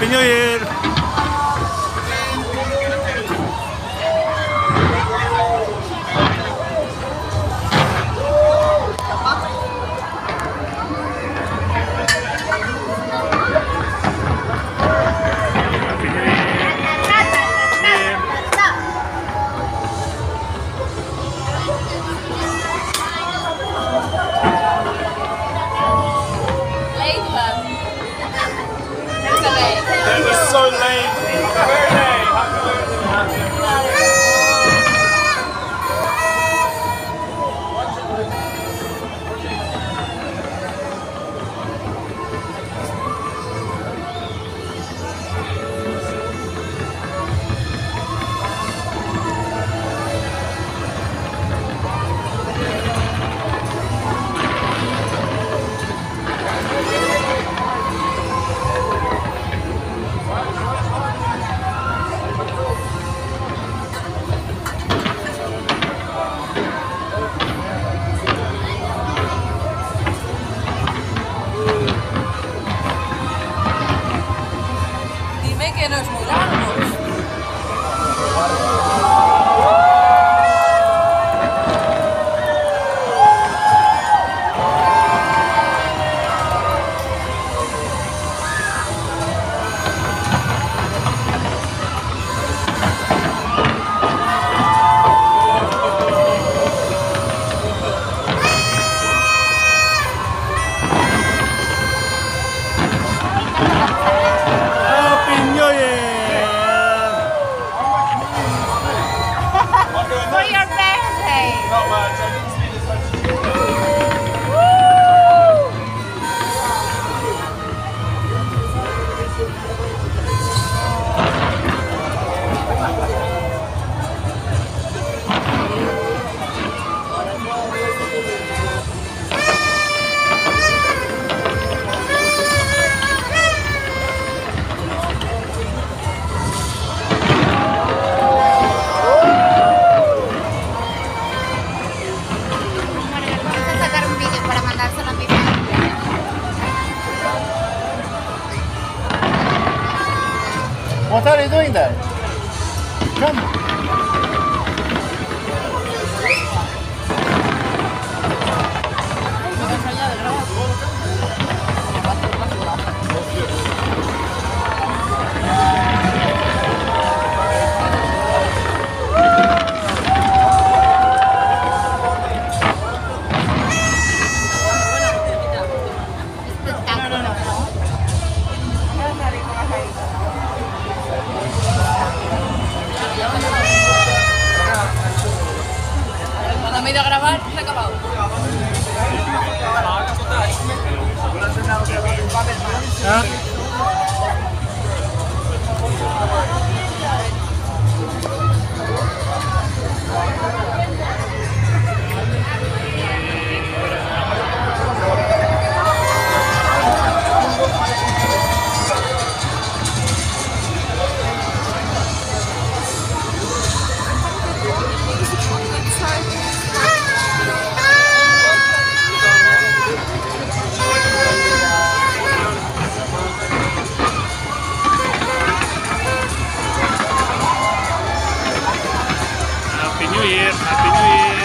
Happy New Year! que nos mudamos. much. What are you doing there? Come. New Year, Happy New Year.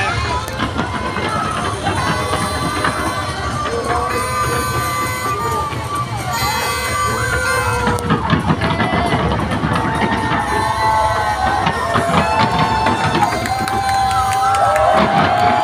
Thank